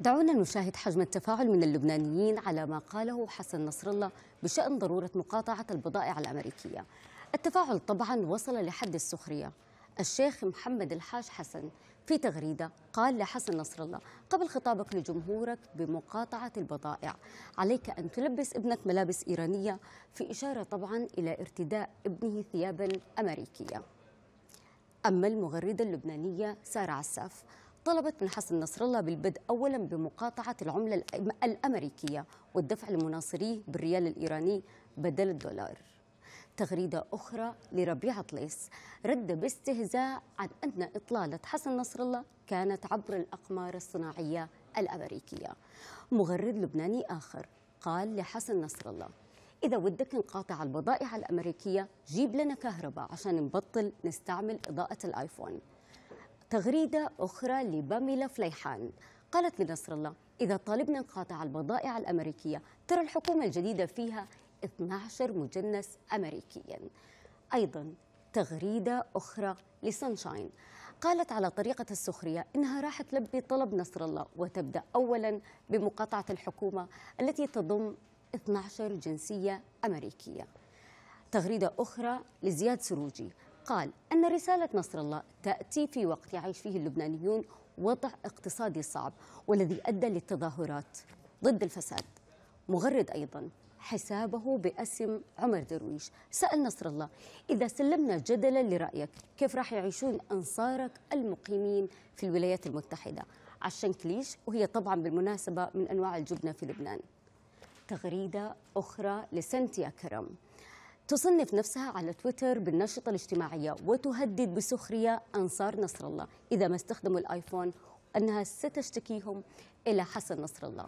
دعونا نشاهد حجم التفاعل من اللبنانيين على ما قاله حسن نصر الله بشأن ضرورة مقاطعة البضائع الأمريكية. التفاعل طبعا وصل لحد السخرية. الشيخ محمد الحاج حسن في تغريدة قال لحسن نصر الله قبل خطابك لجمهورك بمقاطعة البضائع عليك أن تلبس ابنك ملابس إيرانية في إشارة طبعا إلى ارتداء ابنه ثيابا أمريكية. أما المغردة اللبنانية سارة عساف طلبت من حسن نصر الله بالبدء أولا بمقاطعة العملة الأمريكية والدفع لمناصريه بالريال الإيراني بدل الدولار. تغريدة أخرى لربيع طليس رد باستهزاء عن أن إطلالة حسن نصر الله كانت عبر الأقمار الصناعية الأمريكية. مغرد لبناني آخر قال لحسن نصر الله إذا ودك نقاطع البضائع الأمريكية جيب لنا كهرباء عشان نبطل نستعمل إضاءة الآيفون. تغريدة أخرى لباميلا فليحان قالت لنصر الله إذا طالبنا نقاطع البضائع الأمريكية ترى الحكومة الجديدة فيها 12 مجنس أمريكيا. أيضا تغريدة أخرى لسانشاين. قالت على طريقة السخرية إنها راح تلبي طلب نصر الله وتبدأ أولا بمقاطعة الحكومة التي تضم 12 جنسية أمريكية. تغريدة أخرى لزياد سروجي قال أن رسالة نصر الله تأتي في وقت يعيش فيه اللبنانيون وضع اقتصادي صعب والذي أدى للتظاهرات ضد الفساد. مغرد أيضا حسابه بأسم عمر درويش. سأل نصر الله إذا سلمنا جدلا لرأيك كيف راح يعيشون أنصارك المقيمين في الولايات المتحدة؟ عشان كليش وهي طبعا بالمناسبة من أنواع الجبنة في لبنان. تغريدة أخرى لسنتيا كرم. تصنف نفسها على تويتر بالنشطة الاجتماعية وتهدد بسخرية أنصار نصر الله. إذا ما استخدموا الآيفون أنها ستشتكيهم إلى حسن نصر الله.